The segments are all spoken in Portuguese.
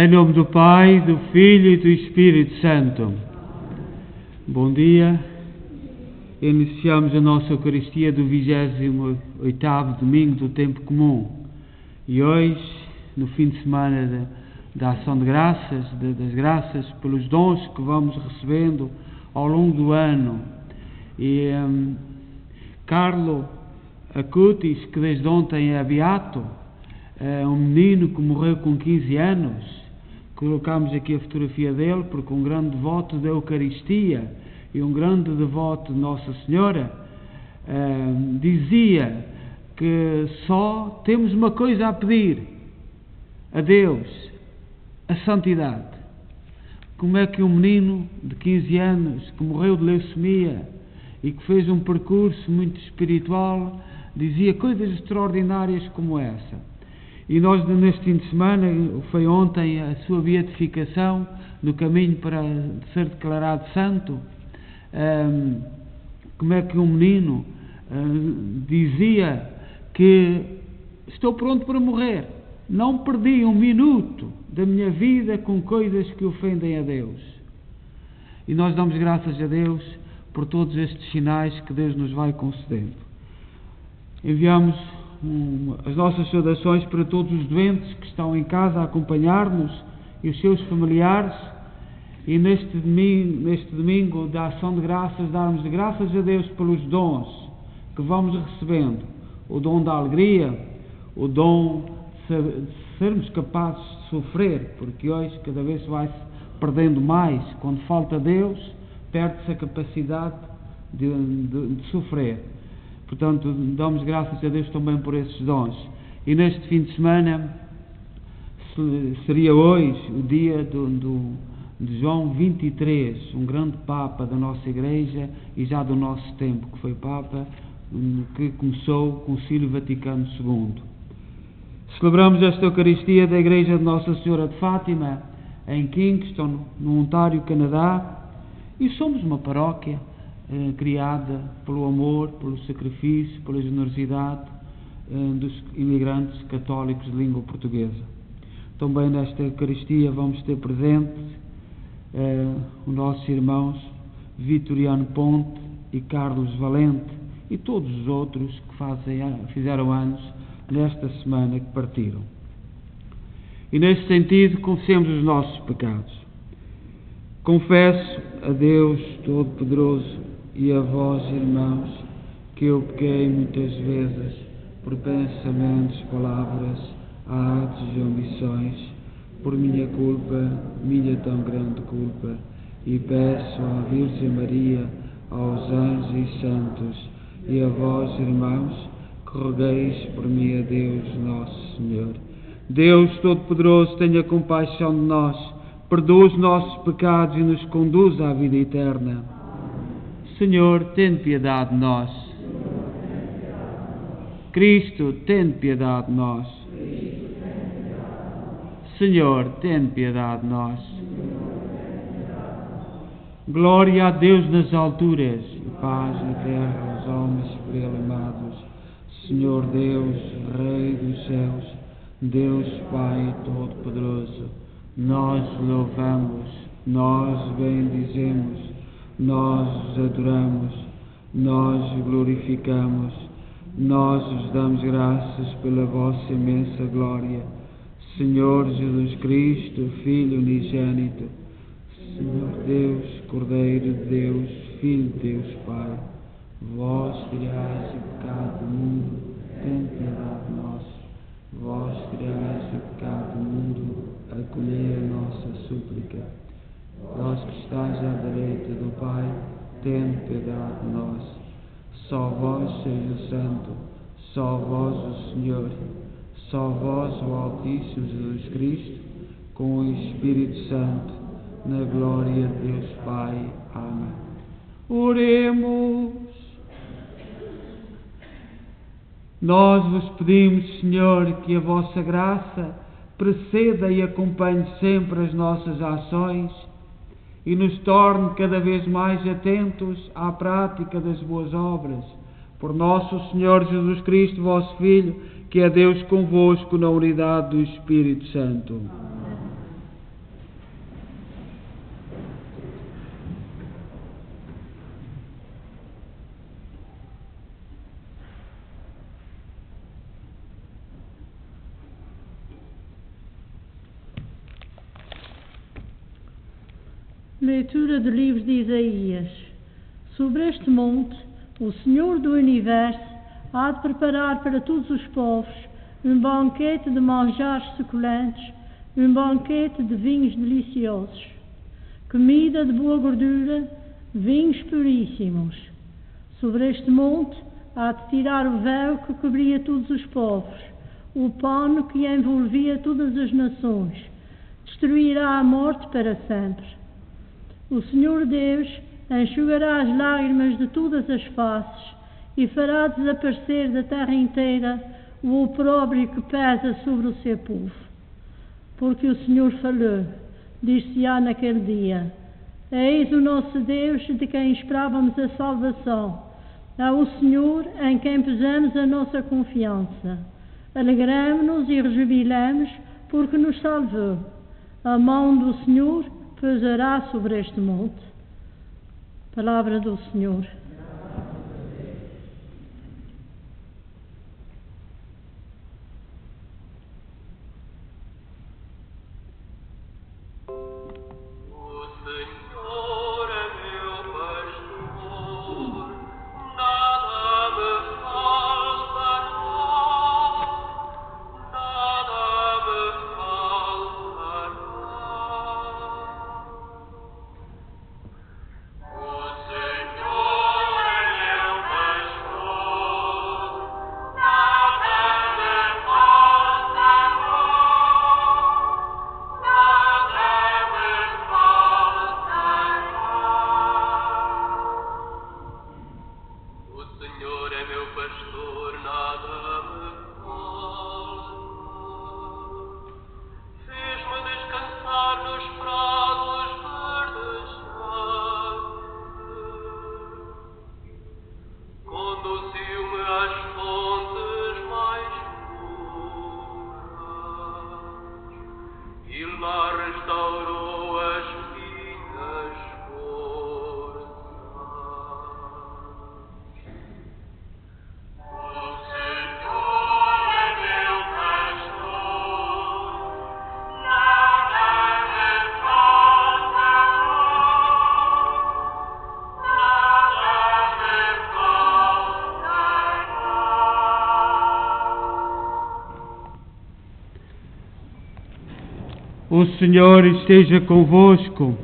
Em nome do Pai, do Filho e do Espírito Santo. Bom dia. Iniciamos a nossa Eucaristia do 28 domingo do tempo comum. E hoje, no fim de semana da Ação de Graças, de, das graças pelos dons que vamos recebendo ao longo do ano. E um, Carlo Acutis, que desde ontem é beato, é um menino que morreu com 15 anos. Colocamos aqui a fotografia dele, porque um grande devoto da Eucaristia e um grande devoto de Nossa Senhora é, dizia que só temos uma coisa a pedir a Deus: a santidade. Como é que um menino de 15 anos que morreu de leucemia e que fez um percurso muito espiritual dizia coisas extraordinárias como essa? E nós, neste fim de semana, foi ontem a sua beatificação no caminho para ser declarado santo. Um, como é que um menino uh, dizia que estou pronto para morrer, não perdi um minuto da minha vida com coisas que ofendem a Deus. E nós damos graças a Deus por todos estes sinais que Deus nos vai concedendo. Enviamos um, as nossas saudações para todos os doentes que estão em casa a acompanhar-nos e os seus familiares. E neste domingo, neste domingo da ação de graças, darmos graças a Deus pelos dons que vamos recebendo: o dom da alegria, o dom de sermos capazes de sofrer, porque hoje cada vez vai-se perdendo mais. Quando falta Deus, perde-se a capacidade de, de, de sofrer. Portanto, damos graças a Deus também por esses dons. E neste fim de semana seria hoje o dia do, do, de João 23, um grande Papa da nossa Igreja e já do nosso tempo, que foi Papa que começou com o Concílio Vaticano II. Celebramos esta Eucaristia da Igreja de Nossa Senhora de Fátima em Kingston, no Ontário, Canadá, e somos uma paróquia eh, criada pelo amor, pelo sacrifício, pela generosidade eh, dos imigrantes católicos de língua portuguesa. Também nesta Eucaristia vamos ter presente eh, os nossos irmãos Vitoriano Ponte e Carlos Valente e todos os outros que fazem, fizeram anos nesta semana que partiram. E neste sentido, confessemos os nossos pecados. Confesso a Deus Todo-Poderoso e a vós, irmãos, que eu pequei muitas vezes por pensamentos, palavras, atos e omissões, por minha culpa, minha tão grande culpa, e peço à Virgem Maria, aos anjos e santos, e a vós, irmãos, que rogueis por mim a Deus nosso Senhor. Deus Todo-Poderoso, tenha compaixão de nós, perdoa os nossos pecados e nos conduz à vida eterna. Senhor, tem piedade de nós. Cristo, tem piedade de nós. Senhor, tem piedade de nós. Glória a Deus nas alturas e paz na terra aos homens por ele amados. Senhor Deus, Rei dos céus, Deus Pai Todo-Poderoso, nós louvamos, nós bendizemos nós os adoramos, nós os glorificamos, nós os damos graças pela vossa imensa glória. Senhor Jesus Cristo, Filho unigênito, Senhor Deus, Cordeiro de Deus, Filho de Deus Pai, vós tirais o pecado do mundo, tem piedade de nós. Vós tirais o pecado do mundo, acolhei a nossa súplica Vós que estáis à direita do Pai, tende piedade de nós. Só vós seja santo, só vós o Senhor, só vós o Altíssimo Jesus Cristo, com o Espírito Santo, na glória de Deus Pai. Amém. Oremos. Nós vos pedimos, Senhor, que a vossa graça preceda e acompanhe sempre as nossas ações e nos torne cada vez mais atentos à prática das boas obras. Por nosso Senhor Jesus Cristo, vosso Filho, que é Deus convosco na unidade do Espírito Santo. Leitura do livro de Isaías. Sobre este monte, o Senhor do Universo há de preparar para todos os povos um banquete de manjares suculentos, um banquete de vinhos deliciosos, comida de boa gordura, vinhos puríssimos. Sobre este monte há de tirar o véu que cobria todos os povos, o pano que envolvia todas as nações. Destruirá a morte para sempre. O Senhor Deus enxugará as lágrimas de todas as faces e fará desaparecer da terra inteira o opróbrio que pesa sobre o seu povo. Porque o Senhor falou, dir-se-á naquele dia: Eis o nosso Deus de quem esperávamos a salvação. É o Senhor em quem pusemos a nossa confiança. Alegramos-nos e rejubilamos porque nos salvou. A mão do Senhor pousará sobre este monte. Palavra do Senhor. O Senhor esteja convosco.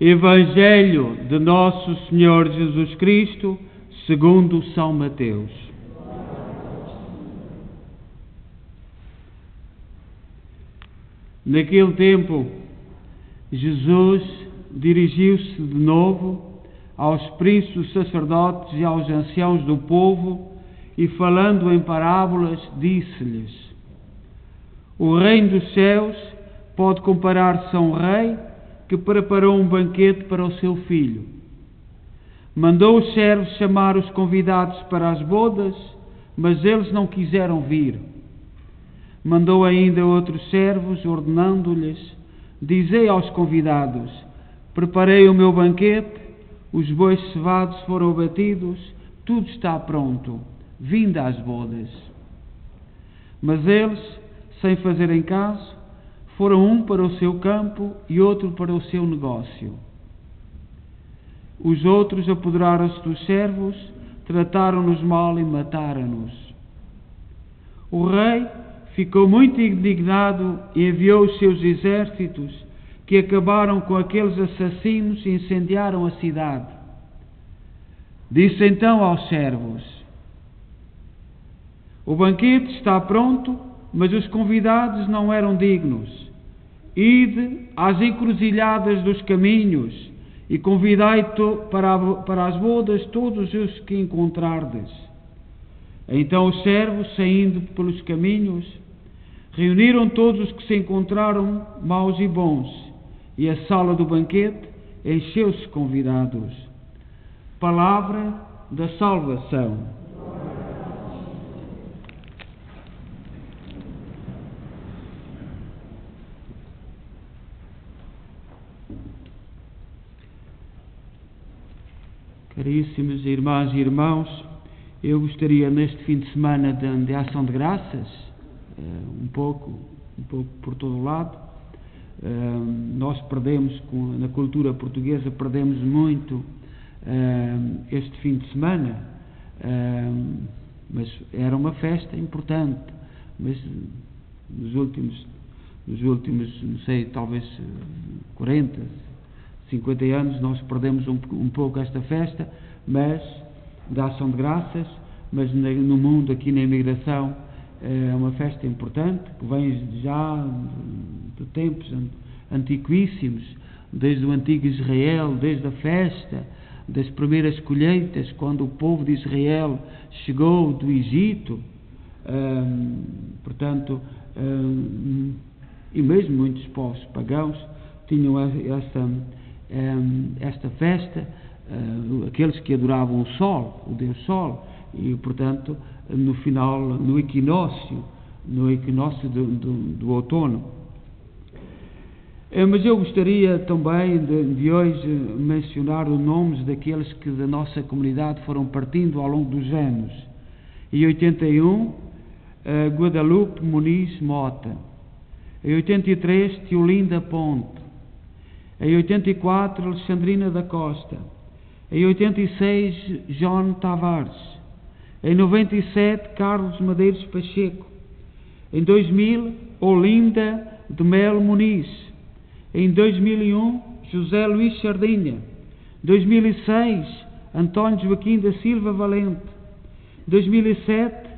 Evangelho de Nosso Senhor Jesus Cristo, segundo São Mateus. Naquele tempo, Jesus dirigiu-se de novo aos príncipes sacerdotes e aos anciãos do povo e, falando em parábolas, disse-lhes: o reino dos céus pode comparar-se a um rei que preparou um banquete para o seu filho. Mandou os servos chamar os convidados para as bodas, mas eles não quiseram vir. Mandou ainda outros servos, ordenando-lhes: Dizei aos convidados: Preparei o meu banquete, os bois cevados foram abatidos, tudo está pronto, vinde às bodas. Mas eles, sem fazerem caso, foram um para o seu campo e outro para o seu negócio. Os outros apoderaram-se dos servos, trataram-nos mal e mataram-nos. O rei ficou muito indignado e enviou os seus exércitos, que acabaram com aqueles assassinos e incendiaram a cidade. Disse então aos servos: O banquete está pronto, mas os convidados não eram dignos. Ide às encruzilhadas dos caminhos e convidai para, para as bodas todos os que encontrardes. Então os servos, saindo pelos caminhos, reuniram todos os que se encontraram, maus e bons, e a sala do banquete encheu-se convidados. Palavra da salvação. Caríssimos irmãs e irmãos, eu gostaria neste fim de semana de, de ação de graças, um pouco, um pouco por todo o lado, Ahm, nós perdemos, na cultura portuguesa, perdemos muito ahm, este fim de semana, mas era uma festa importante. Mas nos últimos, nos últimos, não sei, talvez eh, 40, 50 anos, nós perdemos um, um pouco esta festa, mas da ação de graças, mas no mundo, aqui na imigração, é uma festa importante, que vem já de tempos an- antiquíssimos, desde o antigo Israel, desde a festa das primeiras colheitas, quando o povo de Israel chegou do Egito, Ahm, portanto, ahm, e mesmo muitos povos pagãos tinham e- esta, ahm, esta festa, ah, aqueles que adoravam o sol, o Deus Sol, e portanto, no final, no equinócio, no equinócio do, do, do outono. Eh, Mas eu gostaria também de, de hoje mencionar os nomes daqueles que da nossa comunidade foram partindo ao longo dos anos. Em 81, eh, Guadalupe Muniz Mota. Em 83, Teolinda Ponte. Em 84, Alexandrina da Costa. Em 86, João Tavares. Em 97, Carlos Madeiros Pacheco. Em 2000, Olinda de Melo Muniz. Em 2001, José Luís Sardinha. 2006, António Joaquim da Silva Valente. 2007,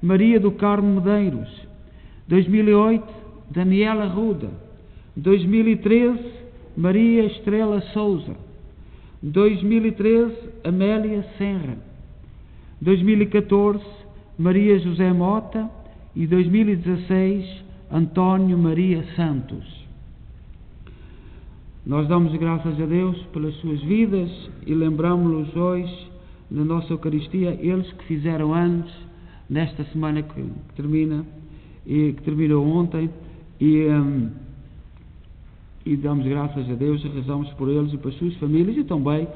Maria do Carmo Medeiros. 2008, Daniela Ruda. 2013, Maria Estrela Souza. 2013, Amélia Serra. 2014, Maria José Mota. E 2016, António Maria Santos. Nós damos graças a Deus pelas suas vidas e lembramos-los hoje na nossa Eucaristia, eles que fizeram anos nesta semana que, termina e que terminou ontem e, hum, e damos graças a Deus e rezamos por eles e pelas suas famílias e também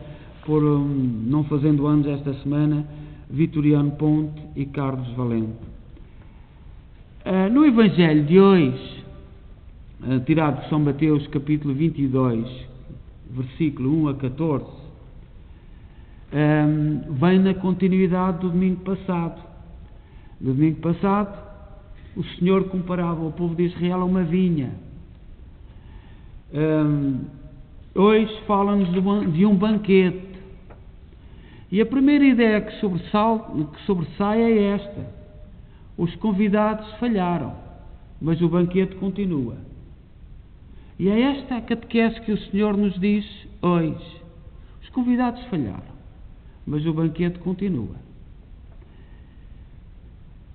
por hum, não fazendo anos esta semana Vitoriano Ponte e Carlos Valente. Ah, no Evangelho de hoje, ah, tirado de São Mateus capítulo 22, versículo 1 a 14, ahm, vem na continuidade do domingo passado. No domingo passado, o Senhor comparava o povo de Israel a uma vinha. Ahm, hoje fala-nos de um- um banquete. E a primeira ideia que, que sobressai é esta: os convidados falharam, mas o banquete continua. E é esta a catequese que o Senhor nos diz hoje. Os convidados falharam, mas o banquete continua.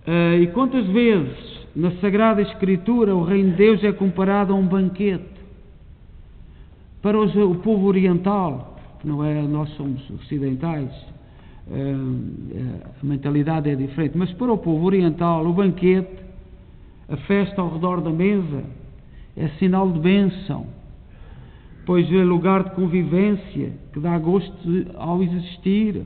Ah, e quantas vezes na Sagrada Escritura o Reino de Deus é comparado a um banquete? Para os- o povo oriental, não é, nós somos ocidentais, ah, a mentalidade é diferente, mas para o povo oriental, o banquete, a festa ao redor da mesa, é sinal de bênção, pois é lugar de convivência que dá gosto ao existir,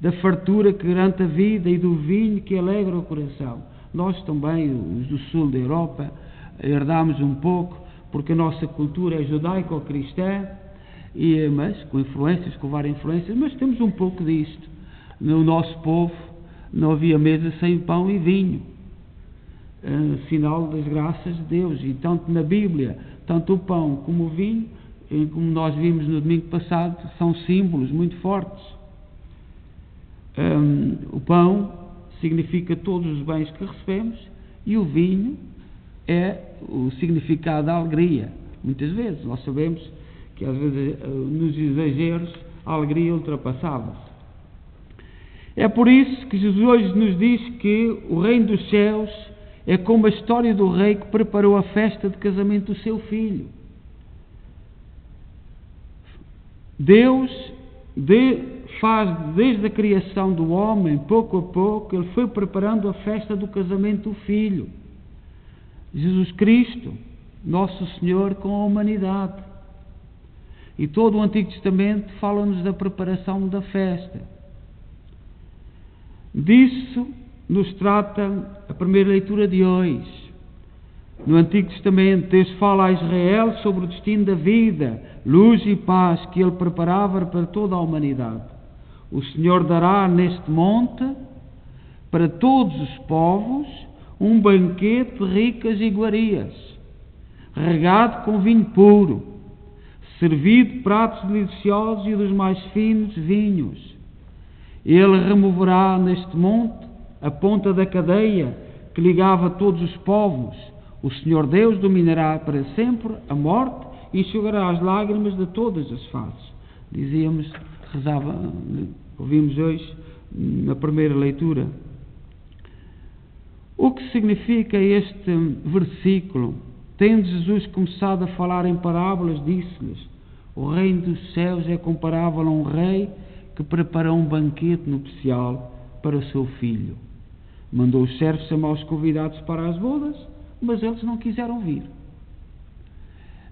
da fartura que garante a vida e do vinho que alegra o coração. Nós também, os do sul da Europa, herdamos um pouco, porque a nossa cultura é judaico-cristã, e, mas com influências, com várias influências, mas temos um pouco disto. No nosso povo não havia mesa sem pão e vinho eh, sinal das graças de Deus. E tanto na Bíblia, tanto o pão como o vinho, como nós vimos no domingo passado, são símbolos muito fortes. Hum, o pão significa todos os bens que recebemos e o vinho é o significado da alegria. Muitas vezes nós sabemos que às vezes eh, nos exageros a alegria ultrapassava-se. É por isso que Jesus hoje nos diz que o reino dos céus é como a história do rei que preparou a festa de casamento do seu filho. Deus de- faz desde a criação do homem, pouco a pouco, ele foi preparando a festa do casamento do filho. Jesus Cristo, nosso Senhor com a humanidade. E todo o Antigo Testamento fala-nos da preparação da festa. Disso nos trata a primeira leitura de hoje. No Antigo Testamento, Deus fala a Israel sobre o destino da vida, luz e paz que Ele preparava para toda a humanidade. O Senhor dará neste monte, para todos os povos, um banquete de ricas iguarias, regado com vinho puro, servido de pratos deliciosos e dos mais finos vinhos. Ele removerá neste monte a ponta da cadeia que ligava todos os povos. O Senhor Deus dominará para sempre a morte e enxugará as lágrimas de todas as faces. Dizíamos, rezava, ouvimos hoje na primeira leitura. O que significa este versículo? Tendo Jesus começado a falar em parábolas, disse-lhes: O reino dos céus é comparável a um rei que preparou um banquete nupcial para o seu filho. Mandou os servos chamar os convidados para as bodas, mas eles não quiseram vir.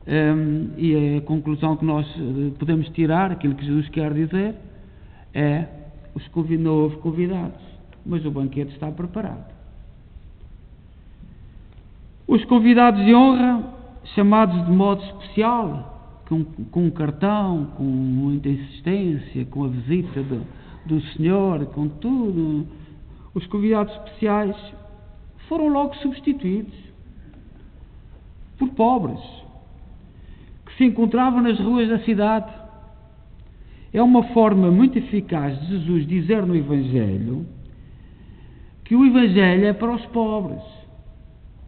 Um, e a conclusão que nós eh, podemos tirar, aquilo que Jesus quer dizer, é: os convid... não houve convidados, mas o banquete está preparado. Os convidados de honra, chamados de modo especial, com, com um cartão, com muita insistência, com a visita do, do Senhor, com tudo, os convidados especiais foram logo substituídos por pobres que se encontravam nas ruas da cidade. É uma forma muito eficaz de Jesus dizer no Evangelho que o Evangelho é para os pobres,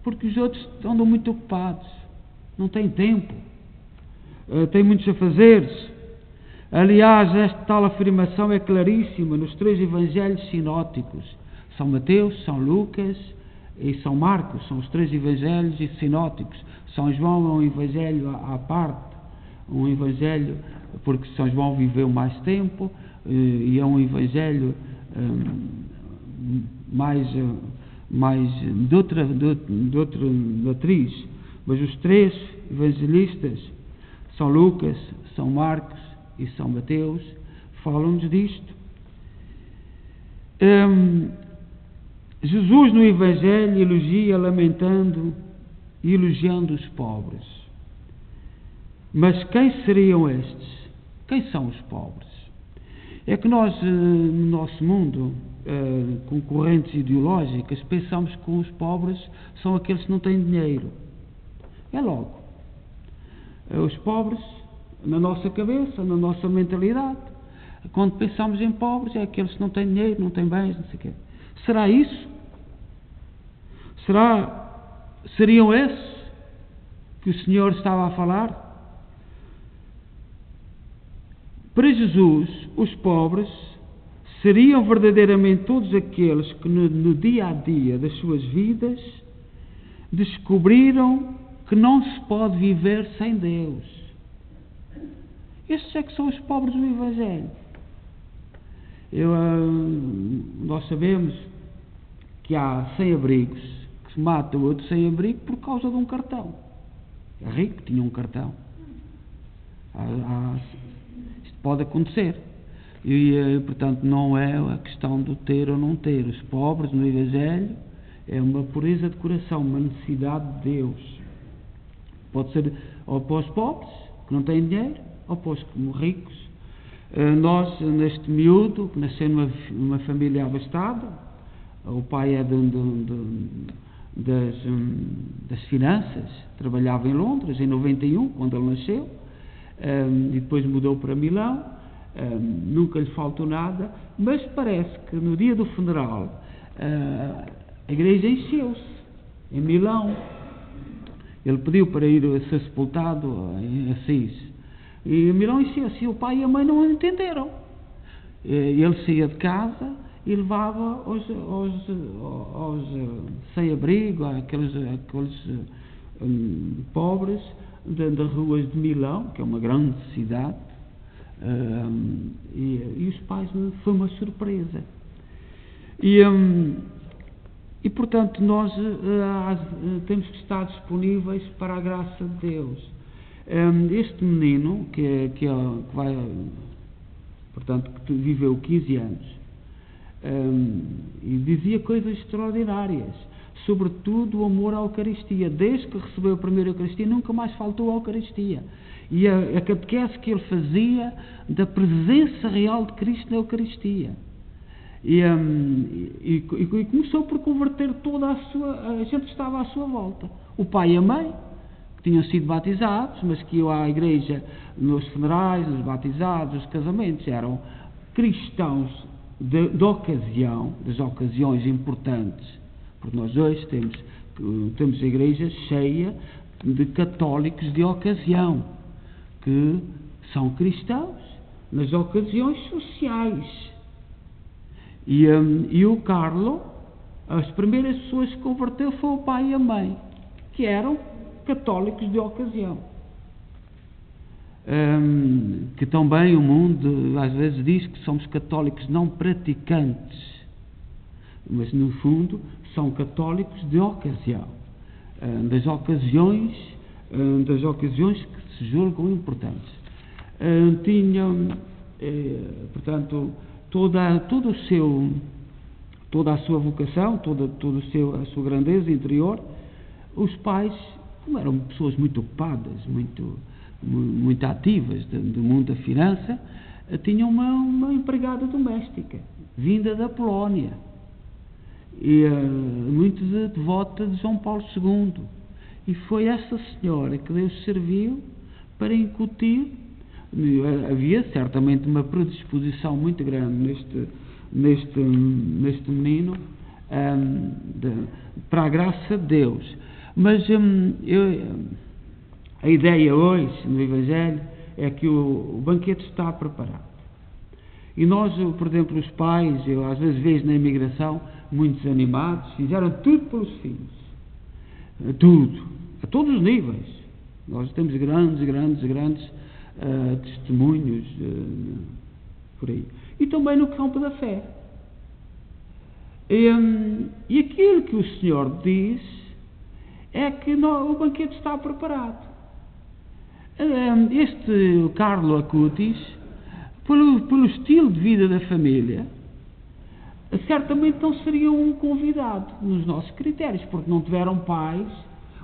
porque os outros andam muito ocupados, não têm tempo, uh, têm muitos afazeres. Aliás, esta tal afirmação é claríssima nos três Evangelhos sinóticos: São Mateus, São Lucas e São Marcos, são os três Evangelhos sinóticos. São João é um Evangelho à parte, um Evangelho, porque São João viveu mais tempo, e é um Evangelho um, mais, mais de outra, de, de outra matriz. Mas os três evangelistas, São Lucas, São Marcos e São Mateus, falam-nos disto. Um, Jesus no Evangelho elogia lamentando e elogiando os pobres. Mas quem seriam estes? Quem são os pobres? É que nós, eh, no nosso mundo, eh, com correntes ideológicas, pensamos que os pobres são aqueles que não têm dinheiro. É logo. Eh, os pobres, na nossa cabeça, na nossa mentalidade, quando pensamos em pobres, é aqueles que não têm dinheiro, não têm bens, não sei o quê. Será isso? Será, seriam esses que o Senhor estava a falar? Para Jesus, os pobres seriam verdadeiramente todos aqueles que no, no dia a dia das suas vidas descobriram que não se pode viver sem Deus. Estes é que são os pobres do Evangelho. Eu, nós sabemos que há sem-abrigos que se matam outro sem-abrigo por causa de um cartão. É rico, tinha um cartão. Há, há, isto pode acontecer. E, portanto, não é a questão do ter ou não ter. Os pobres no Evangelho é uma pureza de coração, uma necessidade de Deus. Pode ser ou para os pobres, que não têm dinheiro, ou para os ricos. Nós, neste miúdo, que nasceu numa, numa família abastada, o pai é de, de, de, das, das, finanças, trabalhava em Londres em 91, quando ele nasceu, um, e depois mudou para Milão, nunca lhe faltou nada, mas parece que no dia do funeral uh, a igreja encheu-se em Milão. Ele pediu para ir ser sepultado em Assis. E Milão encheu-se. E o pai e a mãe não entenderam. Ele saía de casa e levava aos, aos, aos sem-abrigo, aqueles, aqueles um, pobres das ruas de Milão, que é uma grande cidade, um, e, e, os pais foi uma surpresa. E, um, e portanto, nós uh, temos que estar disponíveis para a graça de Deus. este menino, que, é, que, é, que vai, portanto, que viveu 15 anos, um, e dizia coisas extraordinárias. sobretudo o amor à Eucaristia. Desde que recebeu a primeira Eucaristia, nunca mais faltou a Eucaristia. E a, a catequese que ele fazia da presença real de Cristo na Eucaristia. E, hum, e, e- começou por converter toda a sua. A gente estava à sua volta. O pai e a mãe, que tinham sido batizados, mas que iam à igreja nos funerais, nos batizados, nos casamentos, eram cristãos de, de ocasião, das ocasiões importantes. Porque nós hoje temos, temos a igreja cheia de católicos de ocasião, que são cristãos nas ocasiões sociais. E, hum, e o Carlo, as primeiras pessoas que converteu foi o pai e a mãe, que eram católicos de ocasião. Hum, que também o mundo às vezes diz que somos católicos não praticantes, mas no fundo são católicos de ocasião, hum, das ocasiões, hum, das ocasiões que se julgam importantes. Hum, tinham, eh, portanto, toda, todo o seu, toda a sua vocação, toda, toda o seu, a sua grandeza interior, os pais, como eram pessoas muito ocupadas, muito, mu- muito ativas do mundo da finança, eh, tinham uma, uma empregada doméstica, vinda da Polónia, e eh, muito de- devota de João Paulo II. E foi essa senhora que Deus serviu para incutir. eh, Havia certamente uma predisposição muito grande neste, neste, neste menino ahm, de- para a graça de Deus. Mas hum, eu- a ideia hoje no Evangelho é que o, o banquete está preparado. E nós, por exemplo, os pais, eu às vezes vejo na imigração, muitos animados, fizeram tudo pelos filhos. Tudo. A todos os níveis. Nós temos grandes, grandes, grandes ah, testemunhos eh, por aí. E também no campo da fé. E, hum, e aquilo que o Senhor diz é que nó- o banquete está preparado. Hum, Este Carlo Acutis, pelo, pelo estilo de vida da família, certamente não seria um convidado nos nossos critérios, porque não tiveram pais.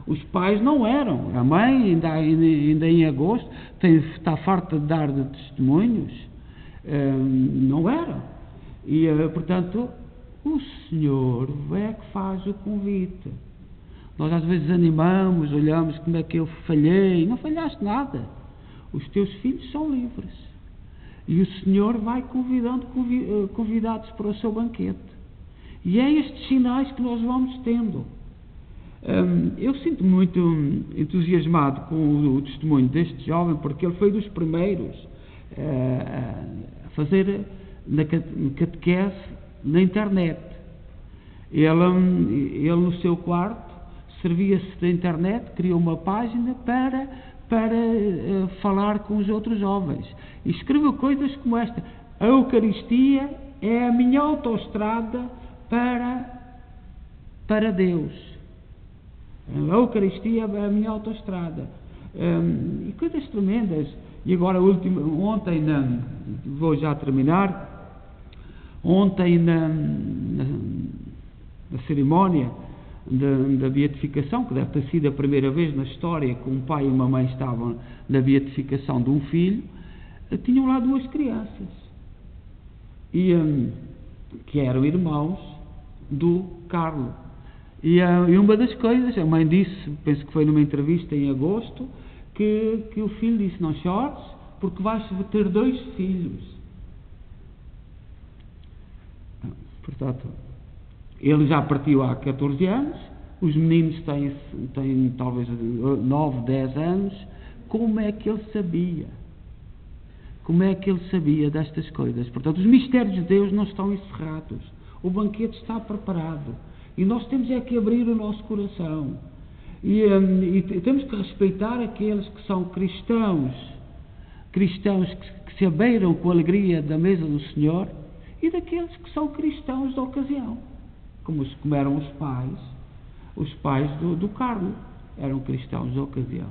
Os pais não eram. A mãe, ainda, ainda, em agosto, tem, está farta de dar de testemunhos. hum, não eram. E, eh, portanto, o Senhor é que faz o convite. Nós às vezes animamos, olhamos como é que eu falhei. Não falhaste nada. Os teus filhos são livres. E o Senhor vai convidando convi- eh, convidados para o seu banquete. E é estes sinais que nós vamos tendo. Hum, eu sinto muito hum, entusiasmado com o, o testemunho deste jovem, porque ele foi dos primeiros eh, a fazer na cate- catequese na internet. Ele, hum, ele no seu quarto servia-se da internet, criou uma página para, para eh, falar com os outros jovens. E escreveu coisas como esta: A Eucaristia é a minha autoestrada para, para Deus. A Eucaristia é a minha autoestrada. Hum, e coisas tremendas. E agora, último, ontem, na, vou já terminar, ontem na, na, na cerimónia da, beatificação, que deve ter sido a primeira vez na história que um pai e uma mãe estavam na beatificação de um filho, eh, tinham lá duas crianças. E, hum, que eram irmãos do Carlo. E, ah, e uma das coisas, a mãe disse, penso que foi numa entrevista em agosto, que, que o filho disse: Não chores, porque vais ter dois filhos. Portanto, ele já partiu há 14 anos, os meninos têm, têm talvez 9, 10 anos. Como é que ele sabia? Como é que ele sabia destas coisas? Portanto, os mistérios de Deus não estão encerrados. O banquete está preparado. E nós temos é que abrir o nosso coração. E, hum, e te- temos que respeitar aqueles que são cristãos, cristãos que, que se abeiram com alegria da mesa do Senhor, e daqueles que são cristãos de ocasião, como, como eram os pais, os pais do, do Carlo, eram cristãos de ocasião.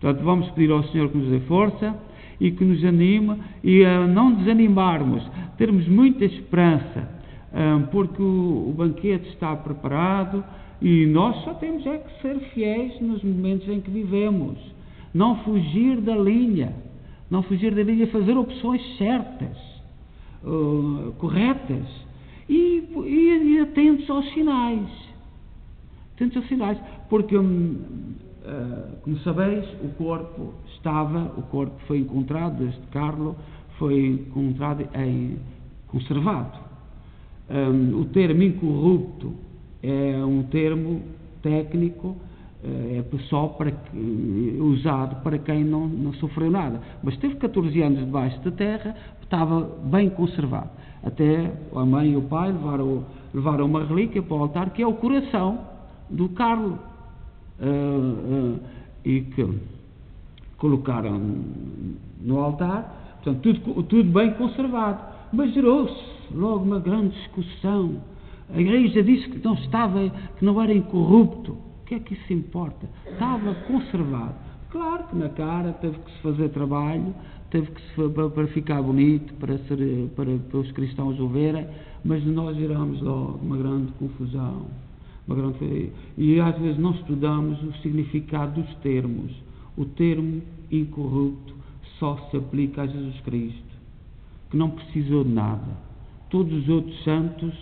Portanto, vamos pedir ao Senhor que nos dê força e que nos anime e a não desanimarmos, termos muita esperança, porque o, banquete está preparado E nós só temos é que ser fiéis nos momentos em que vivemos. Não fugir da linha. Não fugir da linha, fazer opções certas, uh, corretas. E, e, e, atentos aos sinais. Atentos aos sinais. Porque, uh, como sabeis, o corpo estava, o corpo foi encontrado, este Carlo, foi encontrado em conservado. Um, o termo incorrupto é um termo técnico, é só para que, usado para quem não, não sofreu nada. Mas teve 14 anos debaixo da terra, estava bem conservado. Até a mãe e o pai levaram, levaram uma relíquia para o altar, que é o coração do Carlo. Uh, uh, e que colocaram no altar, portanto, tudo, tudo bem conservado. Mas gerou-se logo uma grande discussão. A igreja disse que não estava, que não era incorrupto. O que é que isso importa? Estava conservado. Claro que na cara teve que se fazer trabalho, teve que se para, para ficar bonito, para, ser, para, para os cristãos o verem, mas nós geramos logo uma grande confusão. Uma grande, e às vezes não estudamos o significado dos termos. O termo incorrupto só se aplica a Jesus Cristo, que não precisou de nada. Todos os outros santos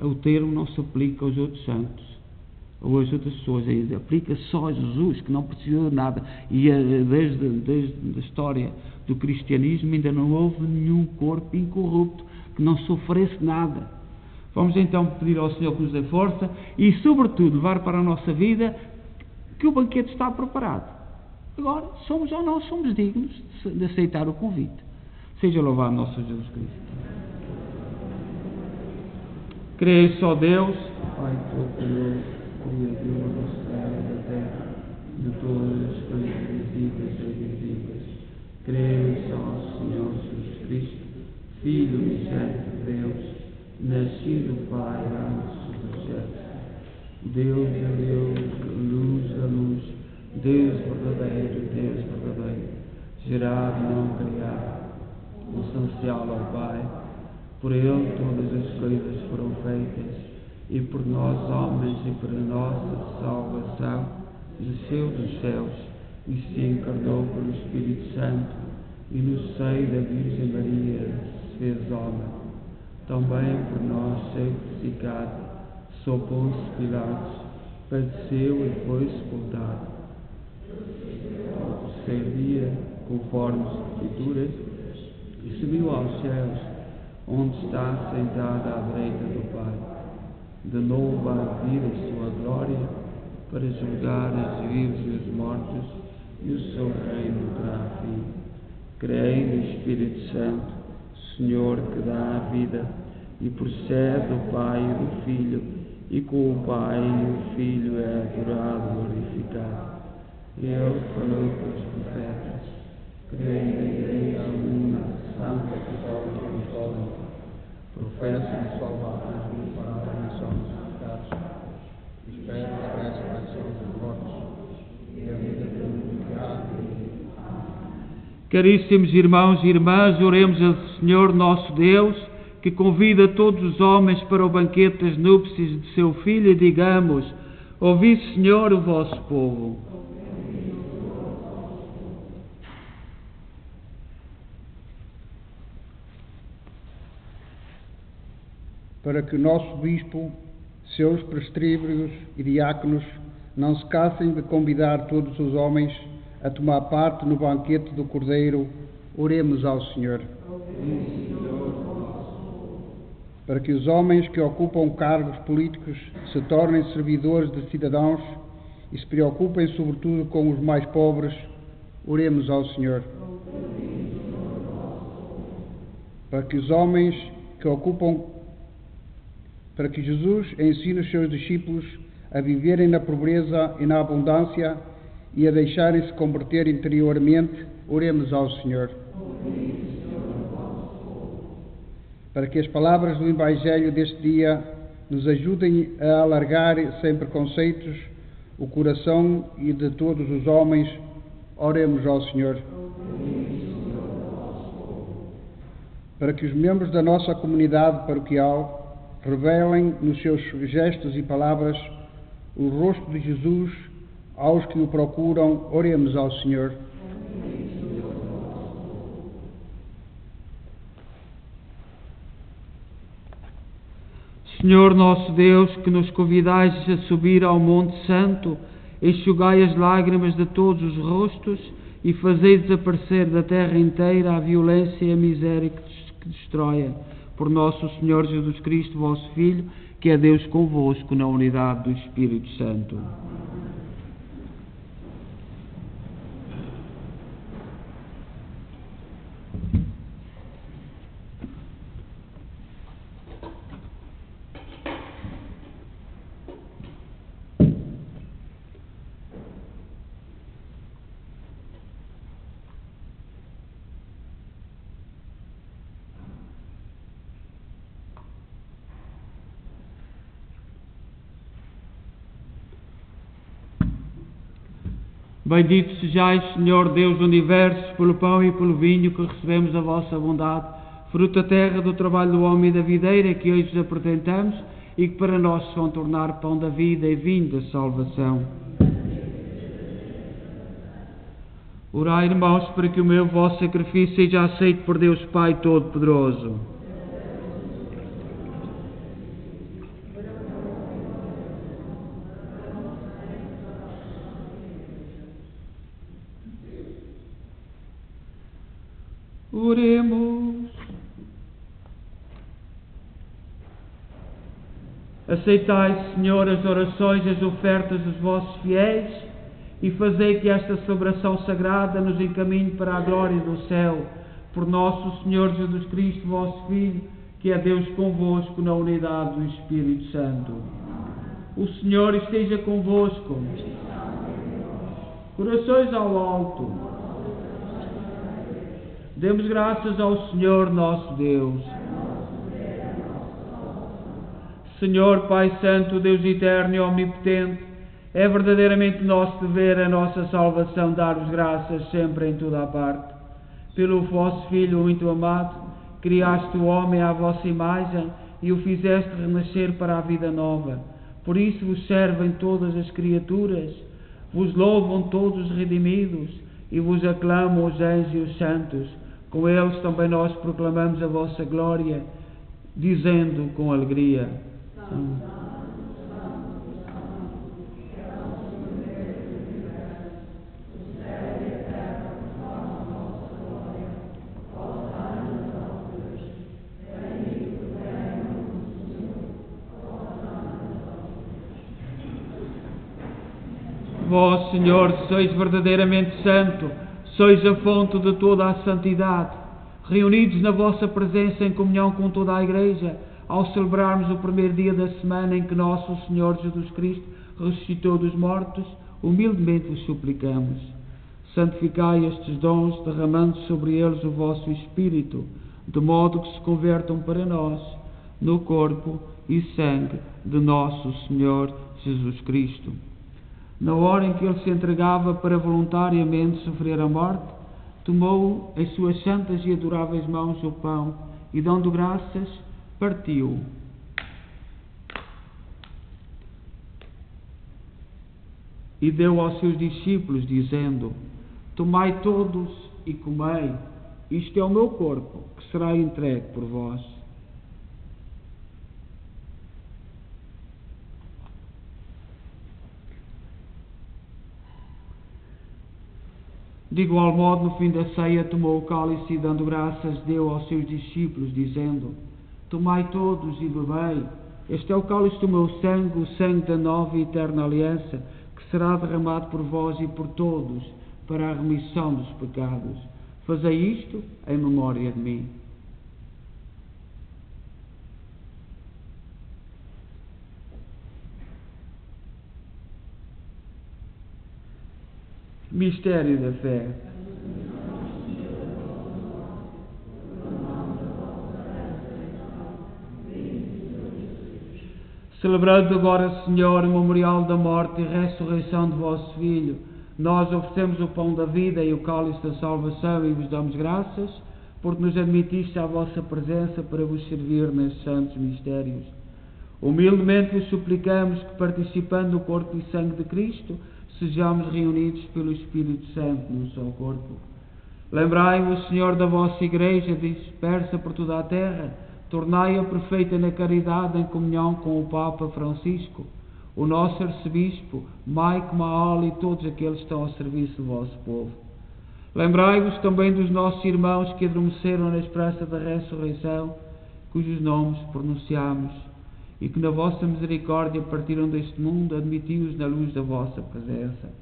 o termo não se aplica aos outros santos ou às outras pessoas, aplica só a Jesus, que não precisou de nada. E eh, desde, desde a história do cristianismo ainda não houve nenhum corpo incorrupto que não sofresse nada. Vamos então pedir ao Senhor que nos dê força e, sobretudo, levar para a nossa vida que o banquete está preparado. Agora, somos ou não somos dignos de aceitar o convite. Seja louvado nosso Jesus Cristo. Creio só Deus, Pai Todo-Poderoso, Criador do céu e da terra, de todas as coisas visíveis e invisíveis. Creio só Senhor Jesus Cristo, Filho unigênito de Deus, nascido do Pai antes dos céus. Deus é Deus, luz da luz, Deus verdadeiro, Deus verdadeiro, gerado e não criado, essencial ao Pai por ele todas as coisas foram feitas, e por nós homens e por a nossa salvação desceu dos céus e se encarnou pelo Espírito Santo, e no seio da Virgem Maria se fez homem. Também por nós ser crucificado, sob Pôncio Pilatos, padeceu e foi sepultado. Ao terceiro dia, conforme as Escrituras, e subiu aos céus onde está sentada à direita do Pai. De novo vai vir em sua glória para julgar os vivos e os mortos, e o seu reino terá fim. Creio no Espírito Santo, Senhor que dá a vida, e procede do Pai e do Filho, e com o Pai e o Filho é adorado e glorificado. Ele falou pelos profetas. Creio na Igreja Unida, Santa Católica professo de salvar Jesus para a remissão dos pecados. Espero a ressurreição dos mortos e a vida glorificada. Caríssimos irmãos e irmãs, oremos ao Senhor nosso Deus, que convida todos os homens para o banquete das núpcias de seu Filho, e digamos: Ouvi, Senhor, o vosso povo. Para que o nosso bispo, seus presbíteros e diáconos não se cansem de convidar todos os homens a tomar parte no banquete do Cordeiro, oremos ao Senhor. Para que os homens que ocupam cargos políticos se tornem servidores de cidadãos e se preocupem sobretudo com os mais pobres, oremos ao Senhor. Para que os homens que ocupam para que Jesus ensine os seus discípulos a viverem na pobreza e na abundância e a deixarem-se converter interiormente, oremos ao Senhor. Para que as palavras do Evangelho deste dia nos ajudem a alargar sem preconceitos o coração e de todos os homens, oremos ao Senhor. Para que os membros da nossa comunidade paroquial revelem nos seus gestos e palavras o rosto de Jesus aos que o procuram. Oremos ao Senhor. Senhor nosso Deus, que nos convidais a subir ao Monte Santo, enxugai as lágrimas de todos os rostos e fazei desaparecer da terra inteira a violência e a miséria que des- que destroem. Por nosso Senhor Jesus Cristo, vosso Filho, que é Deus convosco na unidade do Espírito Santo. Bendito sejais, Senhor Deus do Universo, pelo pão e pelo vinho que recebemos a vossa bondade, fruto da terra do trabalho do homem e da videira que hoje vos apresentamos e que para nós se vão tornar pão da vida e vinho da salvação. Orai, irmãos, para que o meu vosso sacrifício seja aceito por Deus Pai Todo-Poderoso. Oremos. Aceitai, Senhor, as orações e as ofertas dos vossos fiéis e fazei que esta celebração sagrada nos encaminhe para a glória do céu. Por nosso Senhor Jesus Cristo, vosso Filho, que é Deus convosco na unidade do Espírito Santo. O Senhor esteja convosco. Corações ao alto. Demos graças ao Senhor nosso Deus. Senhor Pai Santo, Deus eterno e omnipotente, é verdadeiramente nosso dever, a nossa salvação, dar-vos graças sempre em toda a parte. Pelo vosso Filho muito amado, criaste o homem à vossa imagem e o fizeste renascer para a vida nova. Por isso vos servem todas as criaturas, vos louvam todos os redimidos e vos aclamam os anjos e os santos. Com eles também nós proclamamos a vossa glória, dizendo com alegria. Vós, Senhor, sois verdadeiramente santo, sois a fonte de toda a santidade. Reunidos na vossa presença em comunhão com toda a Igreja, ao celebrarmos o primeiro dia da semana em que nosso Senhor Jesus Cristo ressuscitou dos mortos, humildemente vos suplicamos. Santificai estes dons, derramando sobre eles o vosso Espírito, de modo que se convertam para nós no corpo e sangue de nosso Senhor Jesus Cristo. Na hora em que ele se entregava para voluntariamente sofrer a morte, tomou em suas santas e adoráveis mãos o pão e, dando graças, partiu. E deu aos seus discípulos, dizendo: Tomai todos e comei, isto é o meu corpo, que será entregue por vós. De igual modo, no fim da ceia, tomou o cálice e, dando graças, deu aos seus discípulos, dizendo: Tomai todos e bebei. Este é o cálice do meu sangue, o sangue da nova e eterna aliança, que será derramado por vós e por todos para a remissão dos pecados. Fazei isto em memória de mim. Mistério da fé. Celebrando agora, Senhor, o memorial da morte e ressurreição de vosso Filho, nós oferecemos o pão da vida e o cálice da salvação e vos damos graças, porque nos admitiste à vossa presença para vos servir nestes santos mistérios. Humildemente vos suplicamos que, participando do corpo e sangue de Cristo, sejamos reunidos pelo Espírito Santo num só corpo. Lembrai-vos, Senhor, da vossa Igreja dispersa por toda a terra, tornai-a perfeita na caridade em comunhão com o Papa Francisco, o nosso arcebispo, Mike Maal e todos aqueles que estão ao serviço do vosso povo. Lembrai-vos também dos nossos irmãos que adormeceram na esperança da ressurreição, cujos nomes pronunciamos, e que na vossa misericórdia partiram deste mundo, admiti-os na luz da vossa presença.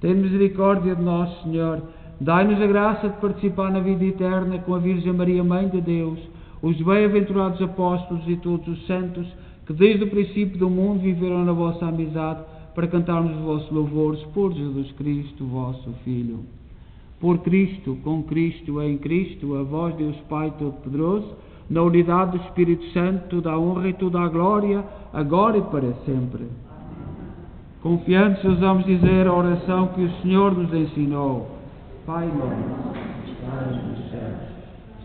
Tem misericórdia de nós, Senhor, dai-nos a graça de participar na vida eterna com a Virgem Maria, Mãe de Deus, os bem-aventurados apóstolos e todos os santos que desde o princípio do mundo viveram na vossa amizade para cantarmos os vossos louvores por Jesus Cristo, vosso Filho. Por Cristo, com Cristo, em Cristo, a vós, Deus Pai Todo-Poderoso, na unidade do Espírito Santo, toda a honra e toda a glória, agora e para sempre. Confiantes, ousamos dizer a oração que o Senhor nos ensinou. Pai nosso, que estás nos céus,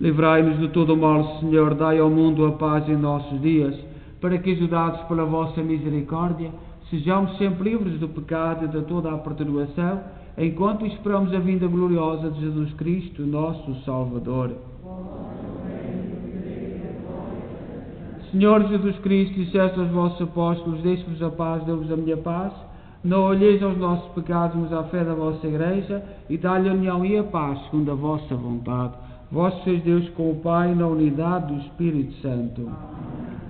Livrai-nos de todo o mal, Senhor, dai ao mundo a paz em nossos dias, para que, ajudados pela vossa misericórdia, sejamos sempre livres do pecado e de toda a perturbação, enquanto esperamos a vinda gloriosa de Jesus Cristo, nosso Salvador. Senhor Jesus Cristo, disseste aos vossos apóstolos: Deixe-vos a paz, dou-vos a minha paz. Não olheis aos nossos pecados, mas à fé da vossa Igreja, e dá-lhe a união e a paz, segundo a vossa vontade. Vós sois Deus com o Pai, na unidade do Espírito Santo.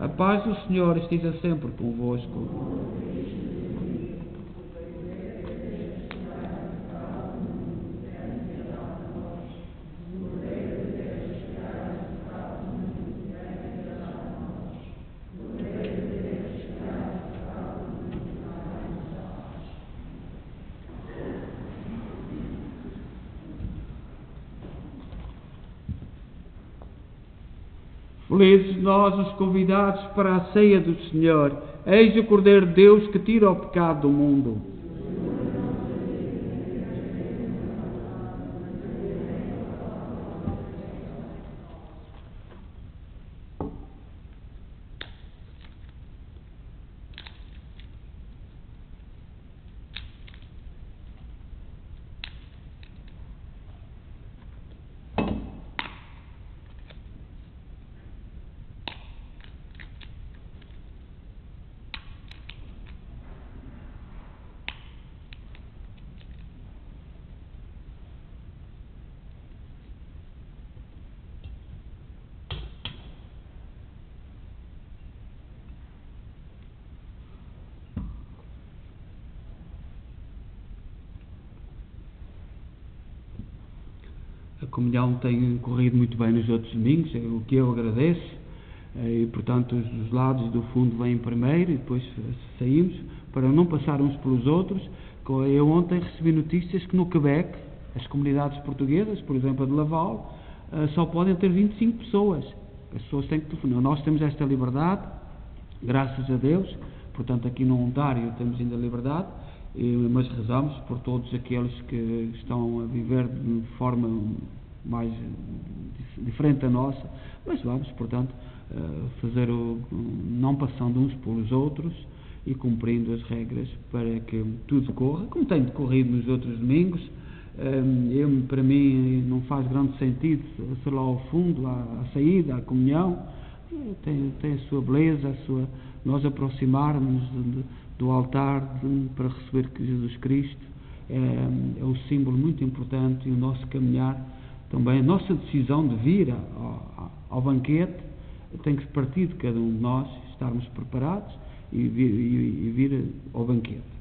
A paz do Senhor esteja sempre convosco. Felizes nós, os convidados para a ceia do Senhor. Eis o Cordeiro de Deus que tira o pecado do mundo. A comunhão tem corrido muito bem nos outros domingos, é o que eu agradeço. Eh, E, portanto, os dos lados do fundo vêm primeiro e depois saímos, para não passar uns pelos outros. Eu ontem recebi notícias que no Quebec, as comunidades portuguesas, por exemplo a de Laval, eh, só podem ter 25 pessoas. As pessoas têm que telefonar. Nós temos esta liberdade, graças a Deus. Portanto, aqui no Ontário temos ainda liberdade, mas rezamos por todos aqueles que estão a viver de forma mais dif- diferente da nossa. Mas vamos, portanto, eh, fazer o, não passando uns pelos outros e cumprindo as regras para que tudo corra, como tem decorrido nos outros domingos. Eh, Eu, para mim, não faz grande sentido ser lá ao fundo, à, saída, à comunhão. Eh, Tem, tem a sua beleza, a sua, nós aproximarmos de- do altar de- para receber Jesus Cristo é, é um símbolo muito importante e o nosso caminhar também, a nossa decisão de vir ao, ao banquete tem que partir de cada um de nós, estarmos preparados e vir, e- e vir ao banquete.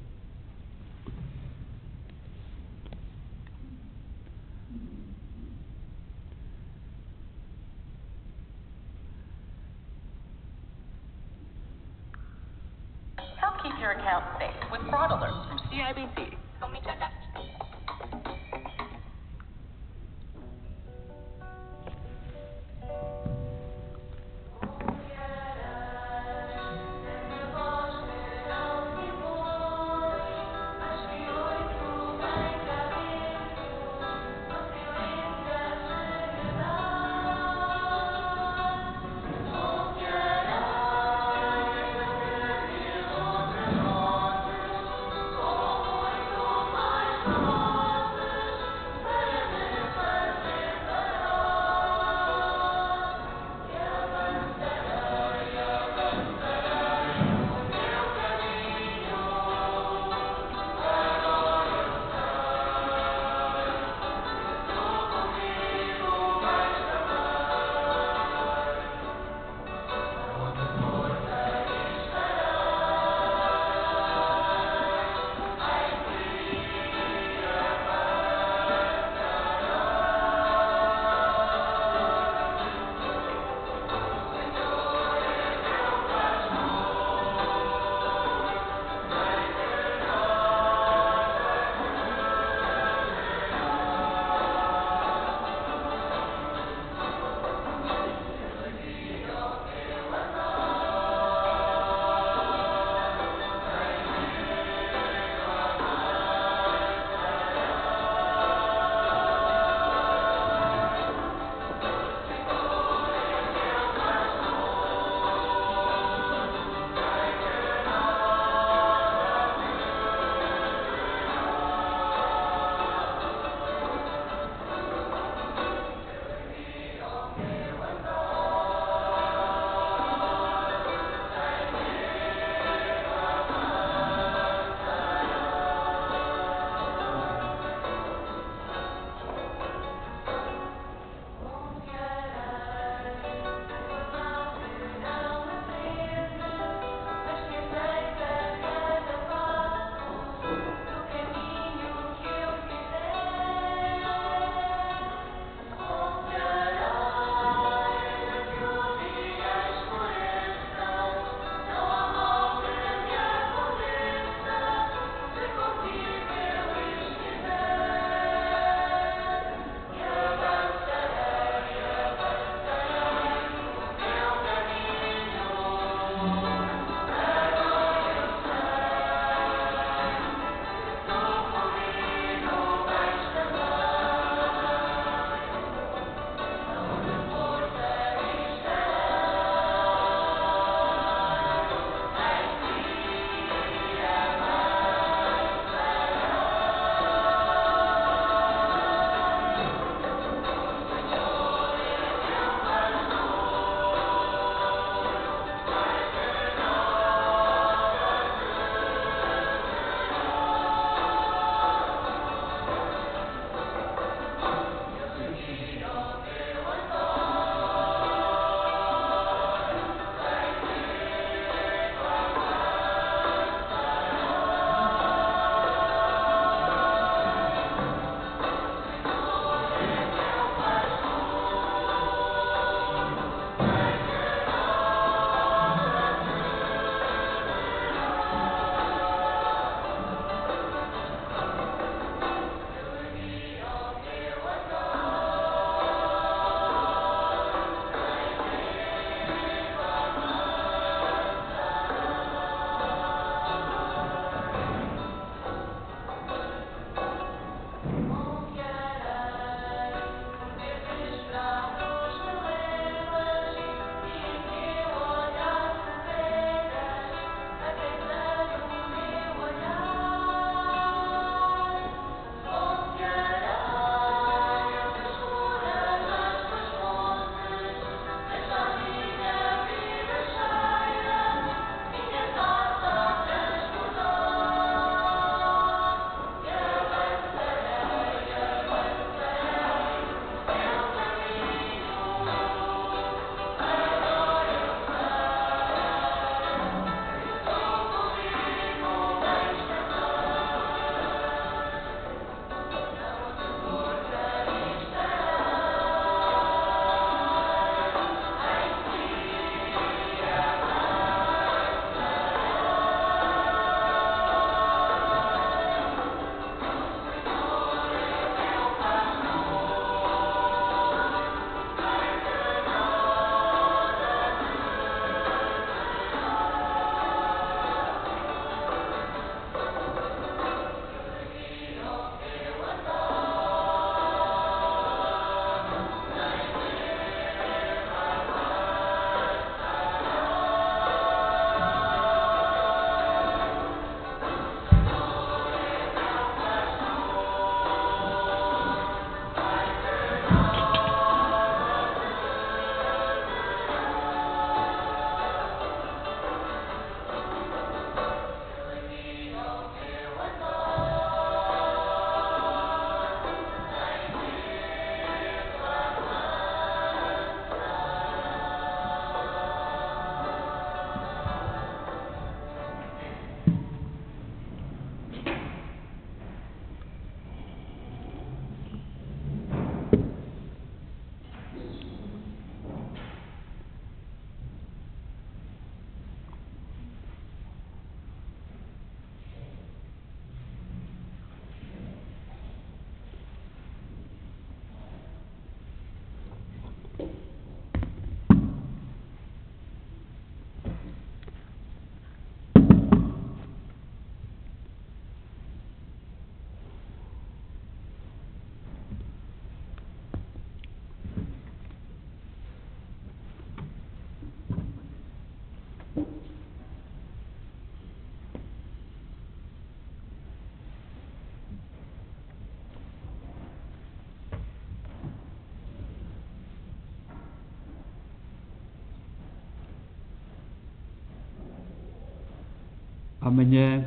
Amanhã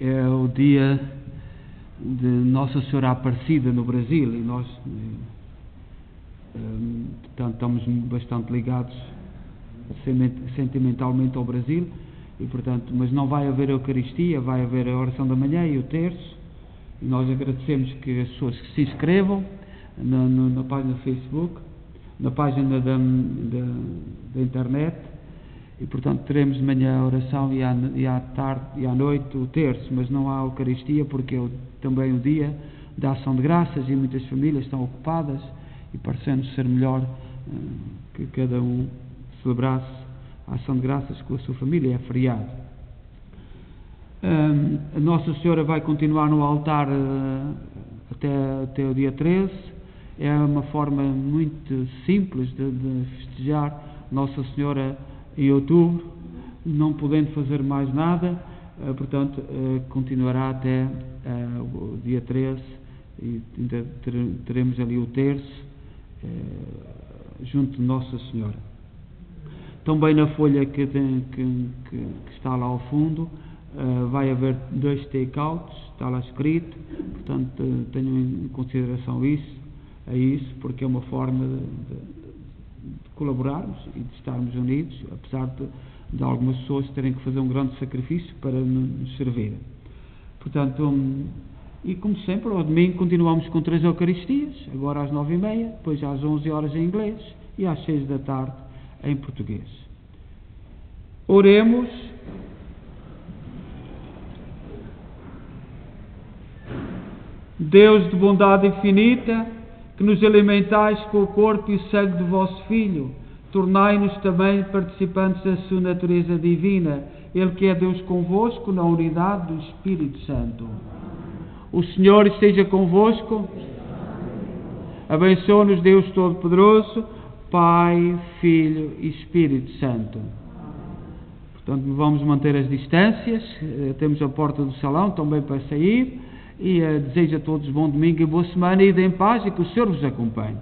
é o dia de Nossa Senhora Aparecida no Brasil e nós, eh, eh, portanto, estamos bastante ligados sentimentalmente ao Brasil e, portanto, mas não vai haver Eucaristia, vai haver a oração da manhã e o terço. E nós agradecemos que as pessoas que se inscrevam na, na- na página do Facebook, na página da, da, da internet e portanto teremos de manhã a oração e à, e à tarde e à noite o terço, mas não há Eucaristia porque é também o dia da ação de graças e muitas famílias estão ocupadas e parecendo ser melhor eh, que cada um celebrasse a ação de graças com a sua família, é feriado. Hum, a Nossa Senhora vai continuar no altar eh, até, até o dia 13. É uma forma muito simples de, de festejar Nossa Senhora em outubro, não podendo fazer mais nada, eh, portanto, eh, continuará até eh, o dia 13 e teremos ali o terço junto de Nossa Senhora. Também na folha que, tem- que- que- que está lá ao fundo vai haver dois take-outs, está lá escrito, portanto tenham em consideração isso, é isso, porque é uma forma de- de colaborarmos e de estarmos unidos, apesar de, de algumas pessoas terem que fazer um grande sacrifício para nos servir. Portanto, hum, e como sempre, ao domingo continuamos com três Eucaristias, agora às nove e meia, depois às onze horas em inglês e às seis da tarde em português. Oremos. Deus de bondade infinita, que nos alimentais com o corpo e o sangue do vosso Filho, tornai-nos também participantes da sua natureza divina, Ele que é Deus convosco na unidade do Espírito Santo. O Senhor esteja convosco. Abençoe-nos Deus Todo-Poderoso, Pai, Filho e Espírito Santo. Portanto, vamos manter as distâncias. eh, Temos a porta do salão também para sair. E eh, desejo a todos bom domingo e boa semana. E em paz e que o Senhor vos acompanhe.